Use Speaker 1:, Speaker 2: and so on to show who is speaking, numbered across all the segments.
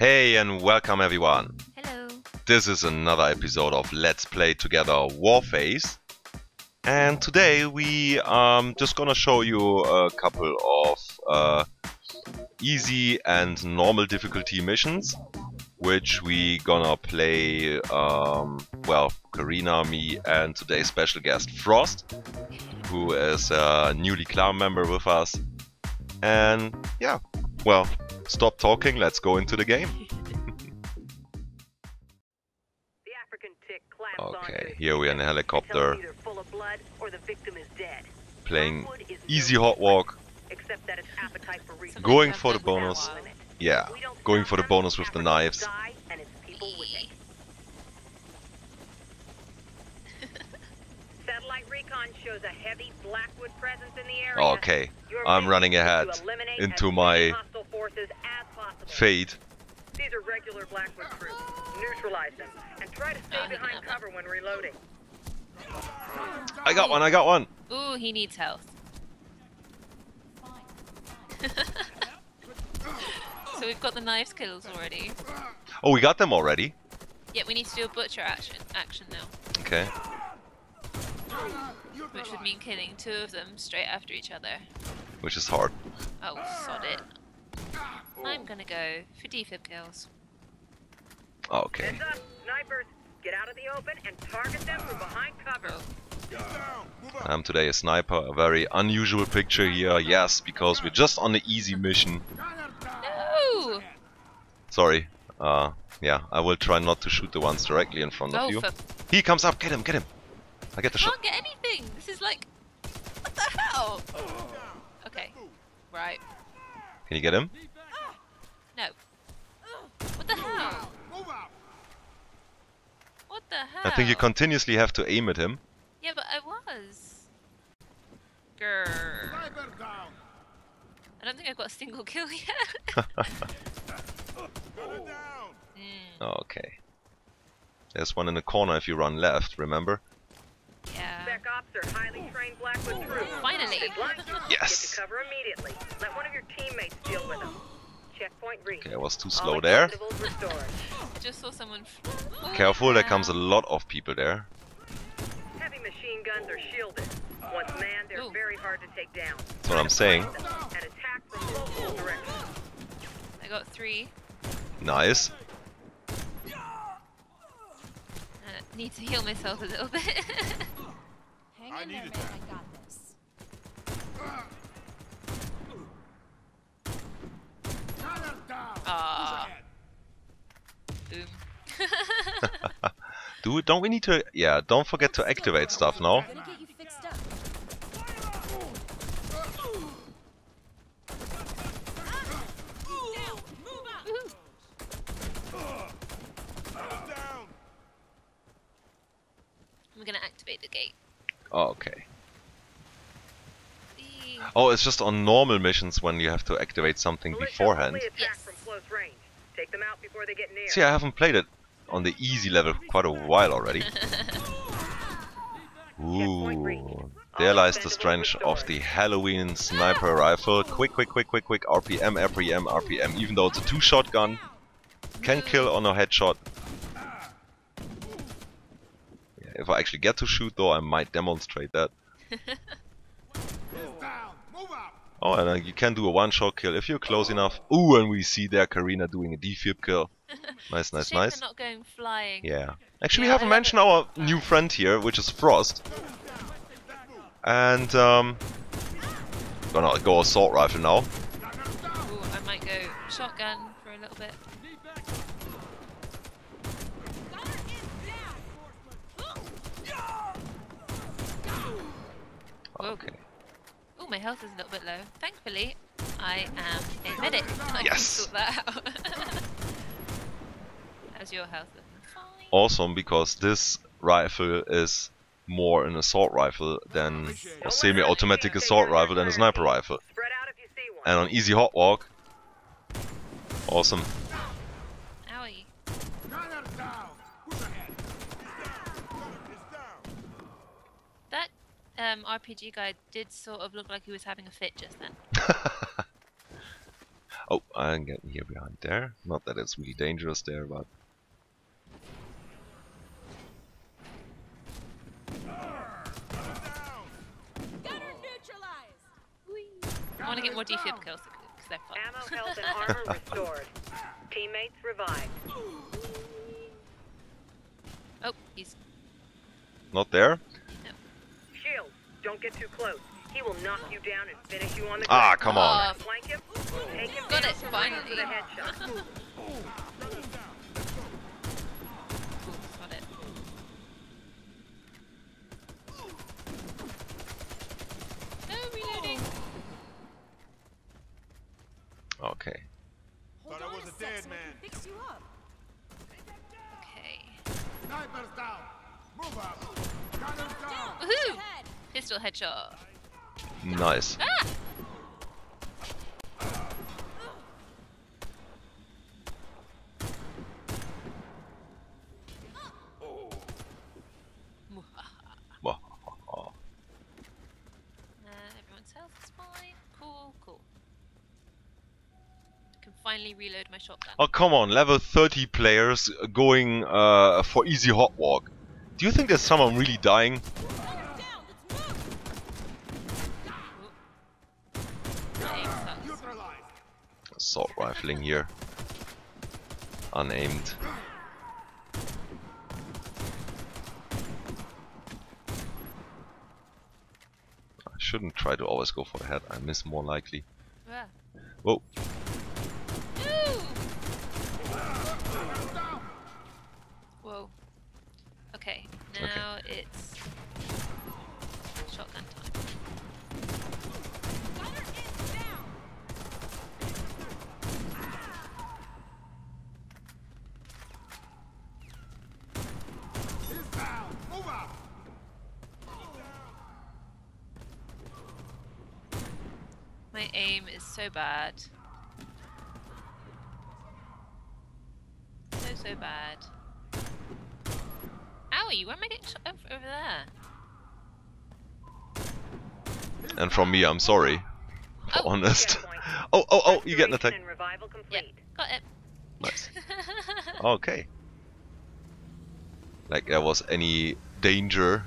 Speaker 1: Hey and welcome everyone.
Speaker 2: Hello.
Speaker 1: This is another episode of Let's Play Together Warface. And today we um just gonna show you a couple of uh, easy and normal difficulty missions which we gonna play um, well Qareena, me and today's special guest Frost who is a newly clan member with us. And yeah, well, stop talking, let's go into the game.
Speaker 3: The African tick clamps
Speaker 1: Okay, here we are in a helicopter.
Speaker 3: until it's either full of blood or the victim is dead.
Speaker 1: Playing
Speaker 3: is
Speaker 1: easy hot walk,
Speaker 3: Except that its appetite for resources
Speaker 1: Going for the bonus. yeah, going for the bonus with the knives.
Speaker 3: die, and its people with it. Satellite recon shows a heavy Blackwood presence in the area.
Speaker 1: Okay, I'm running ahead into my
Speaker 3: many hostile forces as possible.
Speaker 1: fate.
Speaker 3: These are regular Blackwood troops. Neutralize them and try to stay behind cover when reloading.
Speaker 1: I got one, I got one!
Speaker 2: Ooh, he needs health. so we've got the knives kills already.
Speaker 1: Oh, we got them already?
Speaker 2: Yeah, we need to do a butcher action action now,
Speaker 1: Okay.
Speaker 2: which would mean killing two of them straight after each other.
Speaker 1: Which is hard.
Speaker 2: Oh, sod it. I'm gonna go for defib kills.
Speaker 1: Okay.
Speaker 3: Heads up, snipers. Get out of the open and target them from behind cover.
Speaker 1: I'm today a sniper, a very unusual picture here, yes, because we're just on the easy mission.
Speaker 2: No!
Speaker 1: Sorry. Uh, yeah, I will try not to shoot the ones directly in front of
Speaker 2: Oh,
Speaker 1: you. He comes up, get him, get him! I get the shot.
Speaker 2: can't get anything. This is like, what the hell? Okay, right.
Speaker 1: Can you get him?
Speaker 2: No. What the hell? What the hell?
Speaker 1: I think you continuously have to aim at him.
Speaker 2: Yeah, but I was. Grrr. I don't think I've got a single kill yet. Mm,
Speaker 1: Okay. There's one in the corner if you run left, remember?
Speaker 2: Yeah.
Speaker 3: Spec ops are highly trained Blackwood troops.
Speaker 2: Finally.
Speaker 3: They you.
Speaker 1: Yes.
Speaker 3: Get to cover immediately. Let one of your teammates deal with them. Checkpoint reached.
Speaker 1: Okay, I was too
Speaker 3: All
Speaker 1: slow there.
Speaker 2: I just saw someone. f-
Speaker 1: Careful, there comes a lot of people there.
Speaker 3: Heavy machine guns are shielded. Once manned, they're
Speaker 2: Ooh.
Speaker 3: very hard to take down.
Speaker 1: That's what I'm saying.
Speaker 3: And attack from multiple directions.
Speaker 2: I got three.
Speaker 1: Nice.
Speaker 2: I need to heal myself a little bit.
Speaker 4: Hang in there, man. I got this.
Speaker 2: Ah. Boom.
Speaker 1: Do don't we need to... Yeah, don't forget to activate stuff now.
Speaker 4: Gonna get you fixed up.
Speaker 2: I'm gonna activate the gate.
Speaker 1: Okay.
Speaker 2: Whee.
Speaker 1: Oh, it's just on normal missions when you have to activate something
Speaker 3: Militia
Speaker 1: beforehand.
Speaker 2: Yes.
Speaker 3: from close range. Take them out before they get near.
Speaker 1: See, I haven't played it on the easy level for quite a while already. Ooh, there lies the strength of the Halloween sniper rifle. Quick, quick, quick, quick, quick. RPM, RPM, RPM. Even though it's a two-shot gun, can kill on a headshot. Yeah, if I actually get to shoot, though, I might demonstrate that. Oh, and uh, you can do a one-shot kill if you're close enough. Ooh, and we see there Qareena doing a defib kill. Nice, nice, nice.
Speaker 2: not going flying.
Speaker 1: Yeah. Actually, we haven't
Speaker 2: I
Speaker 1: mentioned our new friend here, which is Frost. And, um... Gonna go assault rifle now.
Speaker 2: Ooh, I might go shotgun for a little bit. Whoa.
Speaker 1: Okay.
Speaker 2: Oh, my health is a little bit low. Thankfully, I am a medic. and I can
Speaker 1: Yes.
Speaker 2: sort that out. How's your health looking? Fine.
Speaker 1: Awesome, because this rifle is more an assault rifle than a semi-automatic assault rifle than a sniper rifle.
Speaker 3: Spread out if you see one.
Speaker 1: And on easy hot walk, awesome.
Speaker 2: Owie. That um, RPG guy did sort of look like he was having a fit just then.
Speaker 1: Oh, I'm getting here behind there. Not that it's really dangerous there, but
Speaker 2: I want to get more defib kills because they're fun.
Speaker 3: Ammo, health, and armor restored. Teammates revived.
Speaker 2: oh, he's
Speaker 1: not there.
Speaker 3: Shield, don't get too close. He will knock you down and finish you on the
Speaker 1: Ah, come on.
Speaker 2: Oh,
Speaker 3: Flank him. Take him
Speaker 2: Got it, finally.
Speaker 3: with a headshot.
Speaker 2: Cool, got it. No reloading.
Speaker 1: Okay.
Speaker 4: Hold
Speaker 5: Thought I
Speaker 4: on
Speaker 5: was
Speaker 4: a
Speaker 5: a
Speaker 4: sec
Speaker 5: dead
Speaker 4: so I
Speaker 5: man.
Speaker 4: can fix you up.
Speaker 2: Okay.
Speaker 5: Snipers down. Move up. Gunners down.
Speaker 2: Woohoo!
Speaker 4: Head.
Speaker 2: Pistol headshot.
Speaker 1: Nice.
Speaker 2: Ah!
Speaker 1: Wah-ha-ha.
Speaker 2: Uh, everyone's health is fine. Cool, cool. I can finally reload my shotgun.
Speaker 1: Oh come on, level 30 players going uh, for easy hot walk. Do you think there's someone really dying?
Speaker 4: Down. Let's move.
Speaker 2: My aim sucks.
Speaker 5: Neutralized.
Speaker 1: Assault rifling here. Unaimed. I shouldn't try to always go for the head, I miss more likely.
Speaker 2: Ah.
Speaker 1: Whoa,
Speaker 2: Ooh! Whoa. Okay, now it's shotgun time.
Speaker 4: Gunner is down.
Speaker 5: He's down. Move up.
Speaker 2: My aim is so bad. So, so bad. Owie, where am I getting shot over, there?
Speaker 1: and from me, I'm sorry.
Speaker 2: Oh.
Speaker 1: honest. Oh, oh, oh, you get an attack.
Speaker 3: revival
Speaker 2: Yeah,
Speaker 3: complete.
Speaker 2: got it.
Speaker 1: Nice. Okay. Like there was any danger.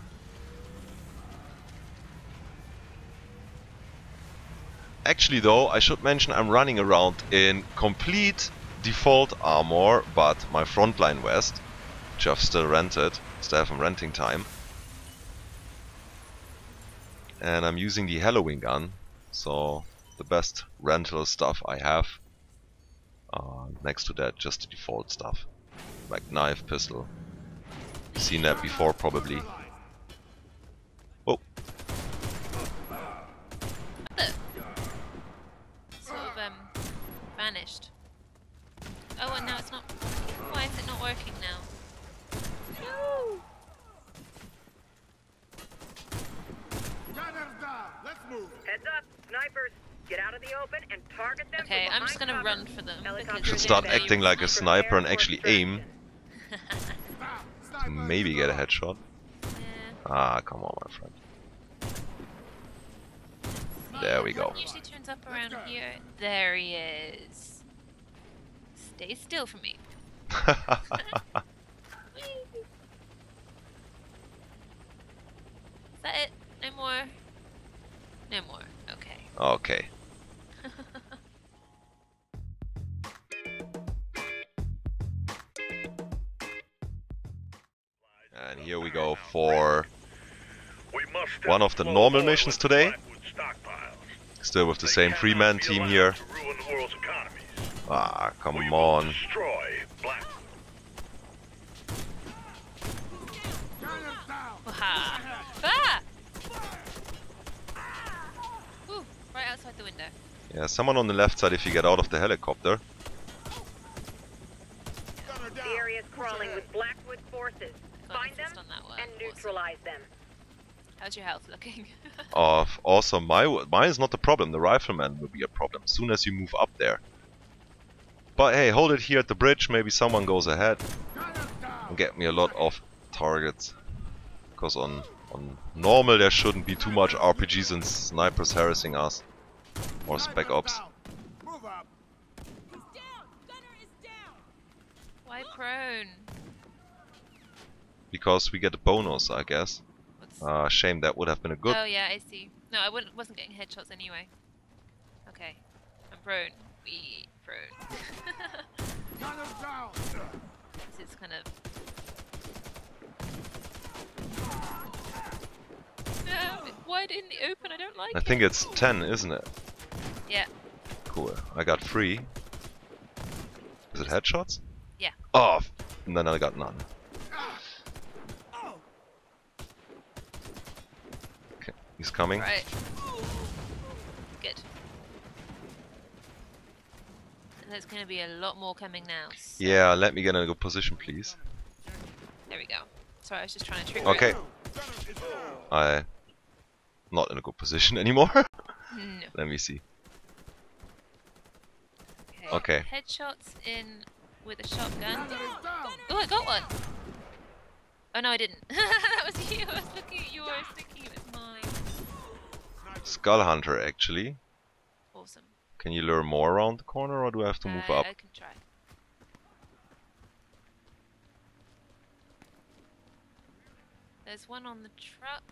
Speaker 1: Actually though, I should mention I'm running around in complete default armor, but my frontline vest, which I've still rented, have some renting time. And I'm using the Halloween gun, so the best rental stuff I have. Uh, next to that, just the default stuff, like knife, pistol. You've seen that before, probably. Oh,
Speaker 2: sort of um vanished. Oh, and now it's not. Why is it not working now? No.
Speaker 5: Gunners down. Let's move.
Speaker 3: Heads up, snipers. Get out of the open and target them
Speaker 2: Okay,
Speaker 3: from
Speaker 2: I'm just
Speaker 3: behind
Speaker 2: gonna
Speaker 3: cover.
Speaker 2: run for them
Speaker 3: Helicopter
Speaker 2: because
Speaker 1: should start acting like a sniper and actually aim
Speaker 3: extraction.
Speaker 5: Stop.
Speaker 1: to
Speaker 5: Snipers
Speaker 1: maybe get a headshot. Ah, come on, my friend. There we go.
Speaker 2: Usually turns up around here. There he is. Stay still for me. Is that it? No more? No more. Okay.
Speaker 1: okay. One of the normal missions today. Still with the same three-man team here. Ah, come on.
Speaker 2: Ah!
Speaker 1: Yeah, someone on the left side if you get out of the helicopter.
Speaker 3: The area is crawling with Blackwood forces. Find them and neutralize them.
Speaker 2: How's your health looking?
Speaker 1: oh, awesome. my mine is not the problem. The rifleman will be a problem soon as you move up there. But hey, hold it here at the bridge. Maybe someone goes ahead and get me a lot of targets. Because on on normal there shouldn't be too much RPGs and snipers harassing us. Or spec ops.
Speaker 5: Why
Speaker 2: prone?
Speaker 1: Because we get a bonus, I guess. Uh, shame, that would have been a good...
Speaker 2: Oh yeah, I see. No, I wouldn't, wasn't getting headshots anyway. Okay. I'm prone. We prone. This is kind of... No, wide in the open, I don't like
Speaker 1: I
Speaker 2: it.
Speaker 1: think it's 10, isn't it?
Speaker 2: Yeah.
Speaker 1: Cool. I got three. Is it headshots?
Speaker 2: Yeah.
Speaker 1: Oh, and then I got none. Okay, he's coming.
Speaker 2: Right. Good. And there's going to be a lot more coming now. so-
Speaker 1: Yeah, let me get in a good position, please.
Speaker 2: There we go. Sorry, I was just trying to trigger
Speaker 1: Okay,
Speaker 2: it.
Speaker 1: I not in a good position anymore.
Speaker 2: No.
Speaker 1: let me see.
Speaker 2: Okay.
Speaker 1: Okay.
Speaker 2: Headshots in with a shotgun.
Speaker 5: Gunner is down.
Speaker 2: Oh, I got one. Oh no, I didn't. that was you. I was looking at yours, thinking it was mine.
Speaker 1: Skull Hunter, actually.
Speaker 2: Awesome.
Speaker 1: Can you lure more around the corner, or do I have to move
Speaker 2: Uh,
Speaker 1: up?
Speaker 2: I can try. There's one on the truck.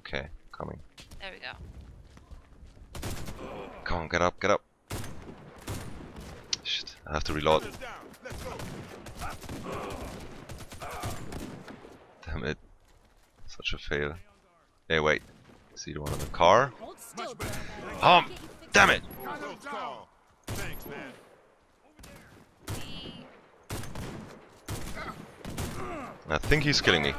Speaker 1: Okay, coming.
Speaker 2: There we go.
Speaker 1: Come on, get up, get up. Shit, I have to reload.
Speaker 5: Gunner's down. Let's go.
Speaker 1: Damn it. Such a fail. Hey, wait. See the one in the car? Um, damn it!
Speaker 5: Gunner's Close down. call. Thanks, man.
Speaker 1: I think he's killing me.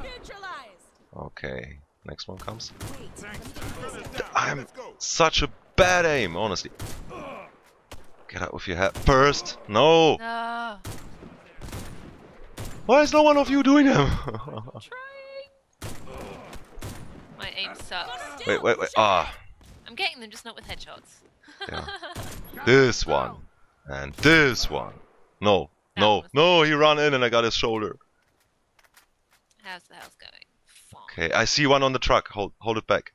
Speaker 1: Okay, next one comes.
Speaker 4: Wait,
Speaker 5: Thanks.
Speaker 4: let me get
Speaker 5: Gunner's
Speaker 4: this.
Speaker 5: down.
Speaker 1: I'm such a bad aim, honestly. Get out with your head first. No!
Speaker 2: No.
Speaker 1: Why is no one of you doing them?
Speaker 2: Trying. My aim sucks.
Speaker 1: wait, wait, wait. Ah,
Speaker 2: I'm getting them, just not with headshots.
Speaker 1: Yeah. this one. And this one. No,
Speaker 2: That
Speaker 1: no, no, he ran in and I got his shoulder.
Speaker 2: How's the house going?
Speaker 1: Okay, I see one on the truck. Hold, hold it back.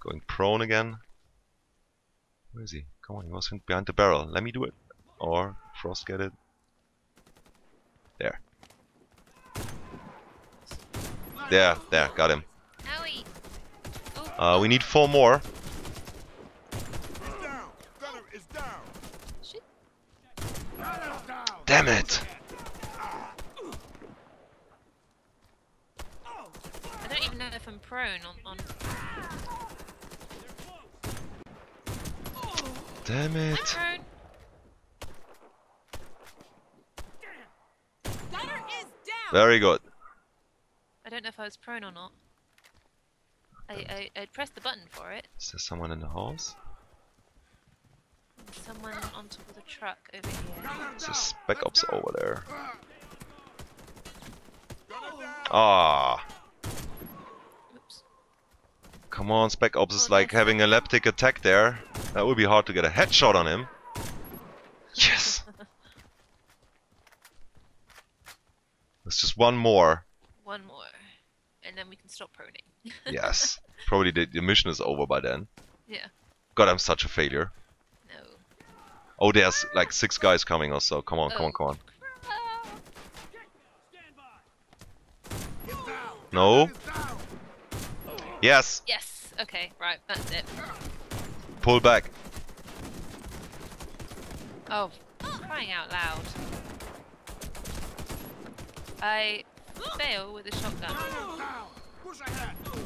Speaker 1: Going prone again. Where is he? Come on, he was behind the barrel. Let me do it. Or Frost get it. There. There, there, got him.
Speaker 2: Owie.
Speaker 1: Uh, we need four more.
Speaker 5: He's down. Gunner is down.
Speaker 2: shit.
Speaker 5: Gunner's down.
Speaker 1: Damn it!
Speaker 2: I don't even know if I'm prone on. on...
Speaker 1: Damn
Speaker 2: I'm
Speaker 1: it!
Speaker 2: prone.
Speaker 4: Gunner is down.
Speaker 1: Very good.
Speaker 2: I don't know if I was prone or not. I, I, I pressed the button for it.
Speaker 1: Is there someone in the house?
Speaker 2: Someone on top of the truck over here.
Speaker 1: There's a spec ops over there. Ah,
Speaker 2: Oops.
Speaker 1: come on, spec ops is
Speaker 2: Oh,
Speaker 1: like having a leptic attack there. That would be hard to get a headshot on him. Yes! There's just one more.
Speaker 2: One more. And then we can stop proning.
Speaker 1: Yes. Probably the, the mission is over by then.
Speaker 2: yeah.
Speaker 1: God, I'm such a failure.
Speaker 2: No.
Speaker 1: Oh, there's like six guys coming or so. Come on, come on, come on. No?
Speaker 5: Gunner is down.
Speaker 1: Yes!
Speaker 2: Yes. Okay. Right. That's it.
Speaker 1: Pull back.
Speaker 2: Oh, crying out loud. I fail with a shotgun.
Speaker 5: Gunner's down. Push.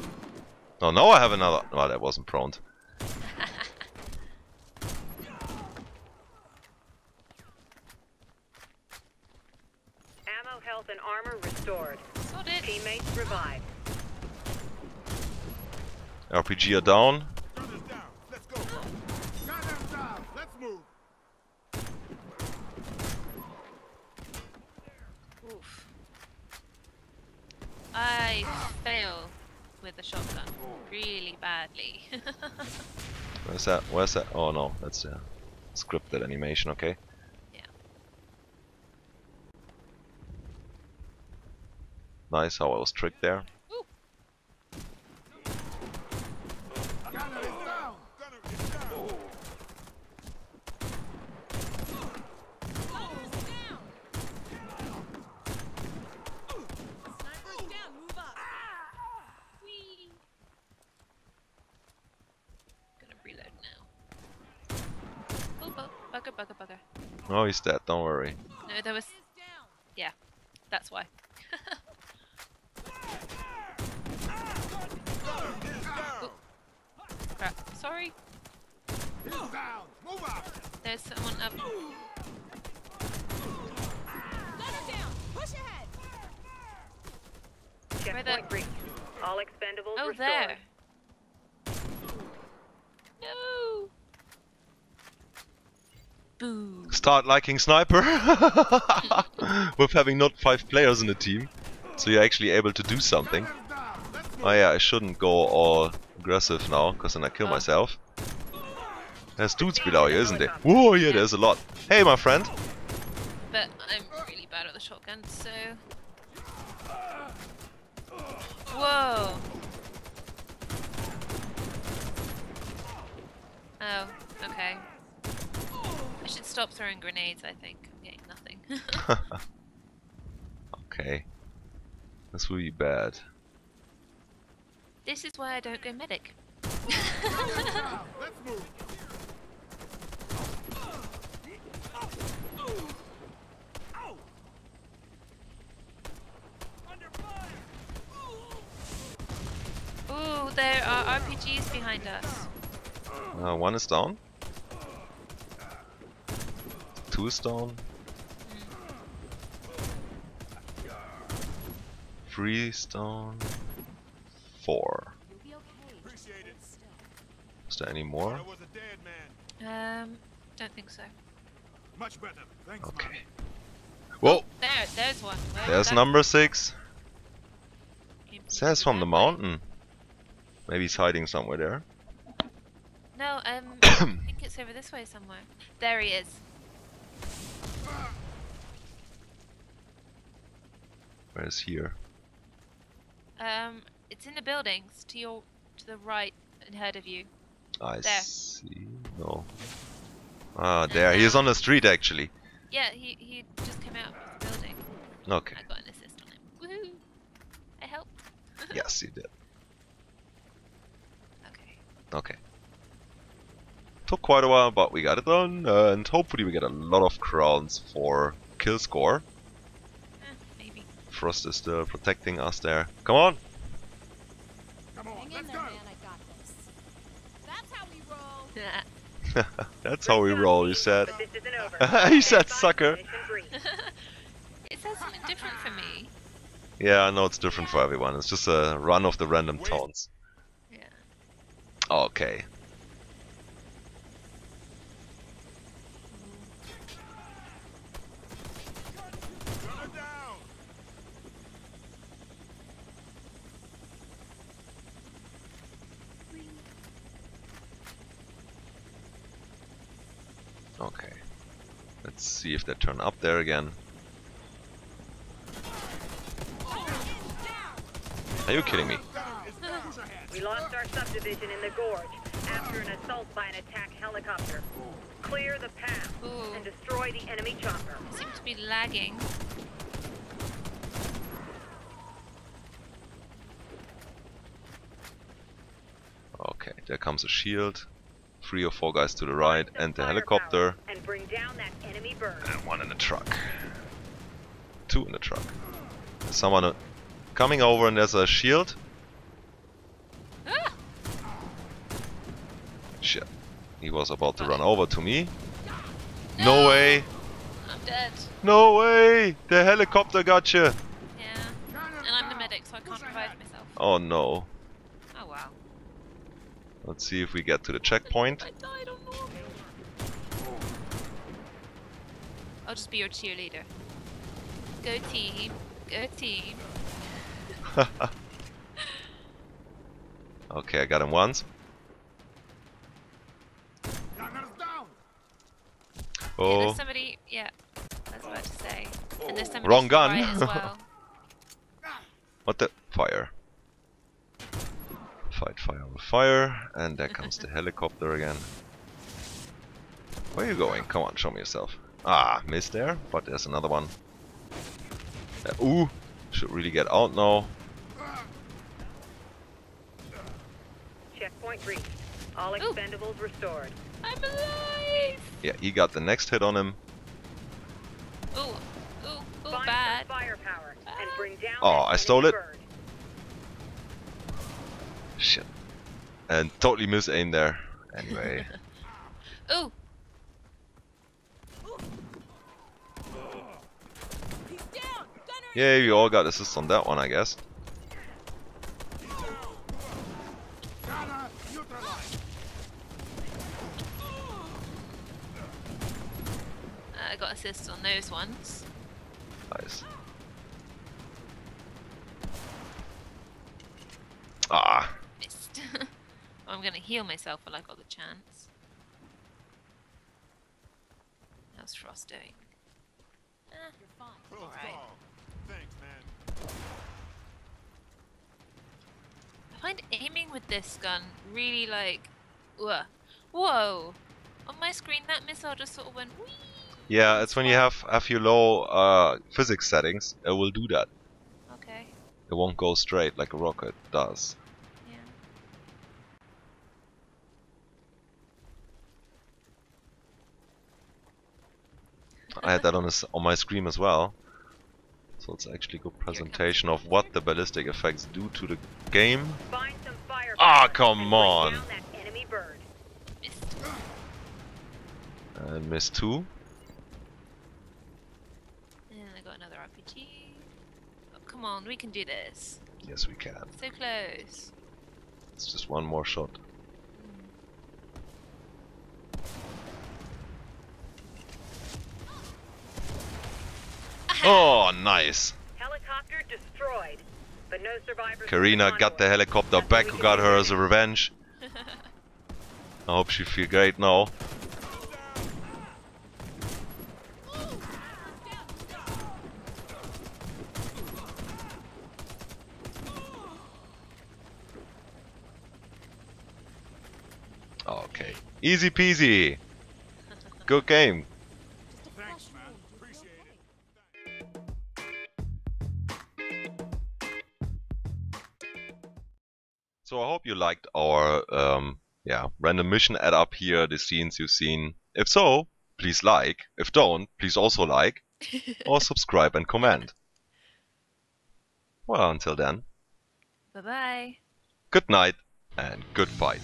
Speaker 1: Oh, no, I have another. No, that wasn't prone.
Speaker 3: Ammo, health, and armor restored.
Speaker 2: Got it.
Speaker 3: Teammates revived.
Speaker 1: RPG are down.
Speaker 5: Let's go. Gunner's down. Let's move.
Speaker 2: Oof. I fail with the shotgun really badly.
Speaker 1: Where's that? Where's that? Oh no, that's a scripted animation, okay.
Speaker 2: Yeah.
Speaker 1: Nice how I was tricked there.
Speaker 2: Ooh.
Speaker 5: Gunner is down. Gunner is down.
Speaker 4: Gunner's down.
Speaker 1: Oh, he's dead. Don't worry.
Speaker 2: No, there was. Yeah, that's why. Crap. Sorry.
Speaker 5: He's down. Move out.
Speaker 2: There's someone up.
Speaker 4: Gunner down. Push ahead.
Speaker 2: Where the-
Speaker 3: All expendables
Speaker 2: Oh,
Speaker 3: restored.
Speaker 2: there. No. Boo.
Speaker 1: Start liking Sniper! With having not five players in the team. So you're actually able to do something.
Speaker 5: Gunner's down. Let's move.
Speaker 1: Oh yeah, I shouldn't go all aggressive now, because then I kill myself. There's dudes below you, isn't there? Whoa, yeah, there's a lot. Hey, my friend!
Speaker 2: But I'm really bad at the shotgun, so. Whoa. Oh, okay. Should stop throwing grenades, I think. I'm getting nothing.
Speaker 1: Okay. This will be bad.
Speaker 2: this is why I don't go medic. Ooh, there are RPGs behind us.
Speaker 1: Uh, one is down. Two is down. Three stone. Four.
Speaker 4: You'll be okay.
Speaker 5: Appreciate it.
Speaker 4: Still.
Speaker 1: Is there any more?
Speaker 5: I was a dead man.
Speaker 2: Um, don't think so.
Speaker 5: Much better. Thanks,
Speaker 1: Okay.
Speaker 5: man.
Speaker 1: Whoa!
Speaker 2: There, there's one. Where
Speaker 1: There's
Speaker 2: that
Speaker 1: number six. Says from the mountain. Maybe he's hiding somewhere there.
Speaker 2: No, um, I think it's over this way somewhere. There he is.
Speaker 1: Where is here?
Speaker 2: Um, it's in the buildings to your to the right and ahead of you.
Speaker 1: I
Speaker 2: There.
Speaker 1: see. No. Ah, there. He is on the street actually.
Speaker 2: Yeah, he he just came out of the building.
Speaker 1: Okay.
Speaker 2: I got an assist on him. Woohoo! I helped.
Speaker 1: Yes, you did.
Speaker 2: Okay.
Speaker 1: Okay. Took quite a while, but we got it done, and hopefully we get a lot of crowns for kill score.
Speaker 2: Eh, maybe.
Speaker 1: Frost is still protecting us there. Come on!
Speaker 5: Come on. Let's go.
Speaker 4: man. I got this. That's how we roll.
Speaker 1: That's how we roll, you said.
Speaker 3: But this isn't over.
Speaker 1: You said
Speaker 3: Stand by for
Speaker 1: sucker.
Speaker 2: it says something different for me.
Speaker 1: Yeah, I know it's different for everyone. It's just a run of the random tones.
Speaker 2: Yeah.
Speaker 1: Okay.
Speaker 5: Gunner down.
Speaker 1: Okay. Let's see if they turn up there again. Are you kidding me?
Speaker 5: Down. It's push ahead.
Speaker 3: We lost our subdivision in the gorge after an assault by an attack helicopter. Clear the path
Speaker 2: Ooh.
Speaker 3: and destroy the enemy chopper.
Speaker 2: Seem to be lagging.
Speaker 1: Okay, there comes a shield. Three or four guys to the right, and the helicopter.
Speaker 3: And bring down that enemy bird.
Speaker 1: And one in the truck. Two in the truck. There's someone uh, coming over and there's a shield.
Speaker 2: Ah!
Speaker 1: Shit. He was about to run over to me. No way!
Speaker 2: I'm dead.
Speaker 1: No way! The helicopter got you!
Speaker 2: Yeah. And I'm the medic, so I can't revive myself.
Speaker 1: Oh no.
Speaker 2: Wow.
Speaker 1: Let's see if we get to the checkpoint.
Speaker 2: I died on normal. I'll just be your cheerleader. Go team. Go team.
Speaker 1: okay, I got him once.
Speaker 5: Gunner's down.
Speaker 2: Yeah,
Speaker 1: Oh,
Speaker 2: there's somebody. Yeah, I was about to say. And there's somebody
Speaker 1: Wrong gun.
Speaker 2: right as well.
Speaker 1: what the? Fire. Fight fire with fire, and there comes the helicopter again. Where are you going? Come on, show me yourself. Ah, missed there, but there's another one. Uh, ooh, should really get out now.
Speaker 3: Checkpoint reached. All
Speaker 2: Ooh.
Speaker 3: expendables restored.
Speaker 2: I'm alive.
Speaker 1: Yeah, he got the next hit on him.
Speaker 2: Ooh, ooh, ooh,
Speaker 3: Find
Speaker 2: bad.
Speaker 3: some firepower and bring down
Speaker 1: Oh, I stole
Speaker 3: enemy
Speaker 1: it.
Speaker 3: bird.
Speaker 1: Shit. And totally miss aim there. Anyway.
Speaker 2: Ooh,
Speaker 4: He's down. Gunner.
Speaker 1: yeah, we all got assists on that one, I guess.
Speaker 2: I got assists on those ones.
Speaker 1: Nice. Ah,
Speaker 2: Missed. I'm gonna heal myself while I got the chance. How's Frost doing? Eh,
Speaker 4: You're fine.
Speaker 2: Alright.
Speaker 5: Thanks, man.
Speaker 2: I find aiming with this gun really like, whoa, whoa. On my screen, that missile just sort of went. Whee!
Speaker 1: yeah, it's when you have a few low uh, physics settings, it will do that.
Speaker 2: Okay.
Speaker 1: It won't go straight like a rocket does.
Speaker 2: Yeah.
Speaker 1: I had that on this, on my screen as well. So it's actually a good presentation of what the ballistic effects do to the game.
Speaker 3: Find some firepower.
Speaker 1: Ah, come on.
Speaker 3: down that enemy bird.
Speaker 2: Missed.
Speaker 1: And miss two.
Speaker 2: And I got another RPG. Oh, come on, we can do this.
Speaker 1: Yes, we can.
Speaker 2: So close.
Speaker 1: It's just one more shot. Oh, nice.
Speaker 3: Helicopter destroyed, but no survivors. Qareena
Speaker 1: got the helicopter back, who got her as a revenge. I hope she feel great now. Okay. Easy peasy. Good game. Random mission add up here, the scenes you've seen. If so, please like. If don't, please also like or subscribe and comment. Well, until then,
Speaker 2: Bye bye.
Speaker 1: good night and good fight.